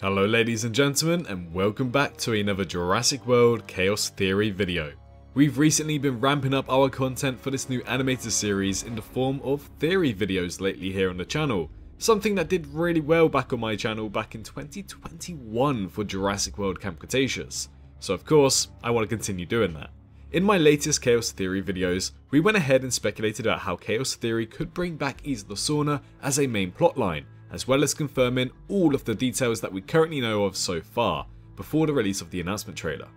Hello ladies and gentlemen and welcome back to another Jurassic World Chaos Theory video. We've recently been ramping up our content for this new animated series in the form of theory videos lately here on the channel, something that did really well back on my channel back in 2021 for Jurassic World Camp Cretaceous, so of course I want to continue doing that. In my latest Chaos Theory videos, we went ahead and speculated about how Chaos Theory could bring back Isla Sorna as a main plotline, as well as confirming all of the details that we currently know of so far, before the release of the announcement trailer.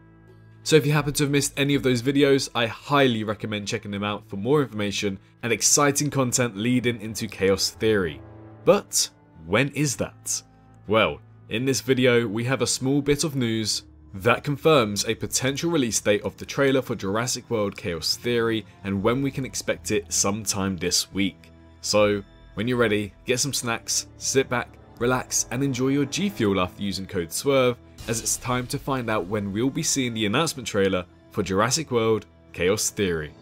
So if you happen to have missed any of those videos, I highly recommend checking them out for more information and exciting content leading into Chaos Theory. But when is that? Well, in this video we have a small bit of news that confirms a potential release date of the trailer for Jurassic World Chaos Theory and when we can expect it sometime this week. So when you're ready, get some snacks, sit back, relax and enjoy your G Fuel after using code SWRVE as it's time to find out when we'll be seeing the announcement trailer for Jurassic World Chaos Theory.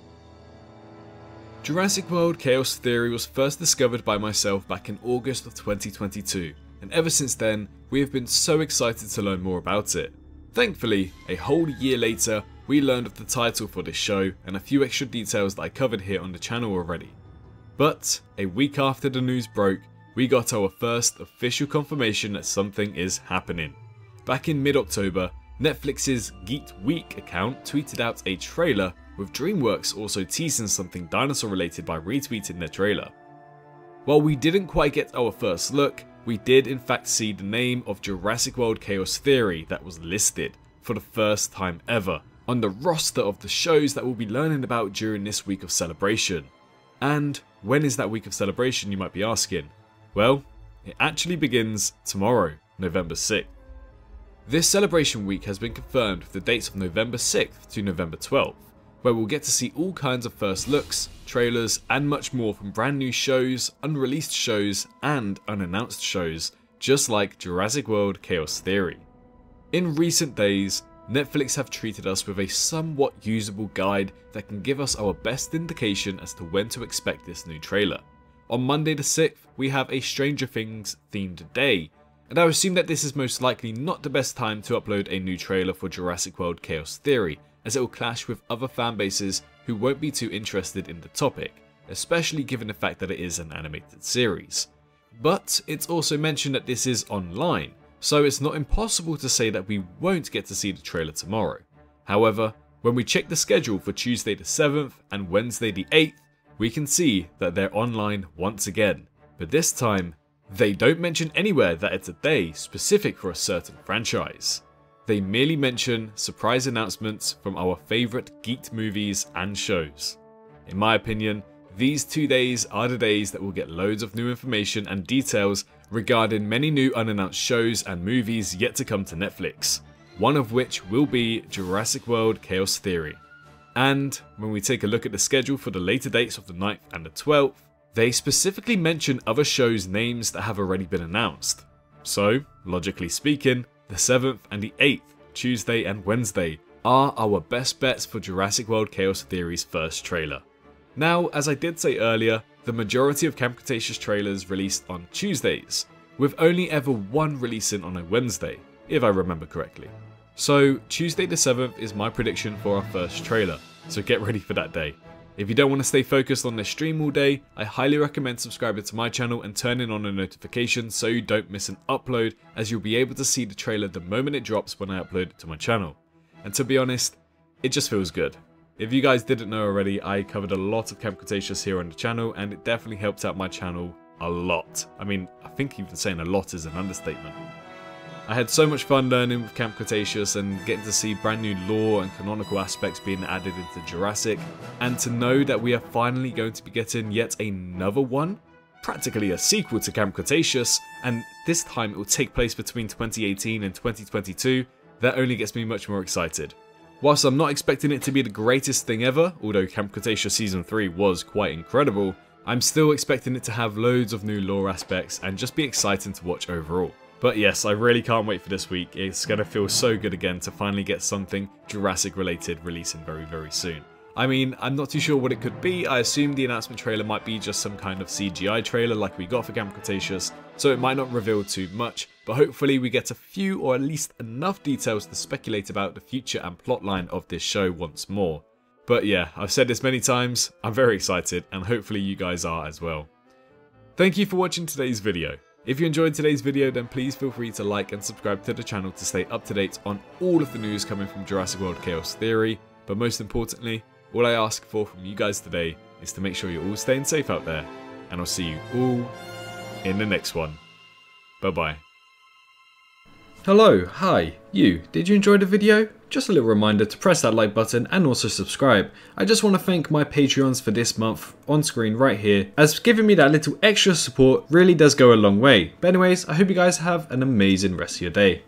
Jurassic World Chaos Theory was first discovered by myself back in August of 2022 and ever since then we have been so excited to learn more about it. Thankfully, a whole year later, we learned of the title for this show and a few extra details that I covered here on the channel already. But, a week after the news broke, we got our first official confirmation that something is happening. Back in mid-October, Netflix's Geeked Week account tweeted out a trailer with DreamWorks also teasing something dinosaur related by retweeting their trailer. While we didn't quite get our first look, we did in fact see the name of Jurassic World Chaos Theory that was listed for the first time ever on the roster of the shows that we'll be learning about during this week of celebration. And when is that week of celebration you might be asking? Well, it actually begins tomorrow, November 6th. This celebration week has been confirmed with the dates of November 6th to November 12th, where we'll get to see all kinds of first looks, trailers, and much more from brand new shows, unreleased shows, and unannounced shows, just like Jurassic World Chaos Theory. In recent days, Netflix have treated us with a somewhat usable guide that can give us our best indication as to when to expect this new trailer. On Monday the 6th, we have a Stranger Things themed day, and I assume that this is most likely not the best time to upload a new trailer for Jurassic World Chaos Theory, as it will clash with other fanbases who won't be too interested in the topic, especially given the fact that it is an animated series. But it's also mentioned that this is online, so it's not impossible to say that we won't get to see the trailer tomorrow. However, when we check the schedule for Tuesday the 7th and Wednesday the 8th, we can see that they're online once again, but this time, they don't mention anywhere that it's a day specific for a certain franchise. They merely mention surprise announcements from our favourite geeked movies and shows. In my opinion, these two days are the days that will get loads of new information and details regarding many new unannounced shows and movies yet to come to Netflix, one of which will be Jurassic World Chaos Theory. And when we take a look at the schedule for the later dates of the 9th and the 12th, they specifically mention other shows' names that have already been announced. So, logically speaking, the 7th and the 8th, Tuesday and Wednesday, are our best bets for Jurassic World Chaos Theory's first trailer. Now, as I did say earlier, the majority of Camp Cretaceous trailers released on Tuesdays, with only ever one releasing on a Wednesday, if I remember correctly. So, Tuesday the 7th is my prediction for our first trailer, so get ready for that day. If you don't want to stay focused on this stream all day, I highly recommend subscribing to my channel and turning on the notifications so you don't miss an upload as you'll be able to see the trailer the moment it drops when I upload it to my channel. And to be honest, it just feels good. If you guys didn't know already, I covered a lot of Camp Cretaceous here on the channel and it definitely helped out my channel a lot. I mean, I think even saying a lot is an understatement. I had so much fun learning with Camp Cretaceous and getting to see brand new lore and canonical aspects being added into Jurassic, and to know that we are finally going to be getting yet another one, practically a sequel to Camp Cretaceous, and this time it will take place between 2018 and 2022, that only gets me much more excited. Whilst I'm not expecting it to be the greatest thing ever, although Camp Cretaceous Season 3 was quite incredible, I'm still expecting it to have loads of new lore aspects and just be exciting to watch overall. But yes, I really can't wait for this week. It's going to feel so good again to finally get something Jurassic related releasing very, very soon. I mean, I'm not too sure what it could be. I assume the announcement trailer might be just some kind of CGI trailer like we got for Camp Cretaceous, so it might not reveal too much, but hopefully we get a few or at least enough details to speculate about the future and plotline of this show once more. But yeah, I've said this many times, I'm very excited and hopefully you guys are as well. Thank you for watching today's video. If you enjoyed today's video then please feel free to like and subscribe to the channel to stay up to date on all of the news coming from Jurassic World Chaos Theory, but most importantly, all I ask for from you guys today is to make sure you're all staying safe out there, and I'll see you all in the next one. Bye bye. Hello, hi, you. Did you enjoy the video? Just a little reminder to press that like button and also subscribe. I just want to thank my Patreons for this month on screen right here, as giving me that little extra support really does go a long way. But anyways, I hope you guys have an amazing rest of your day.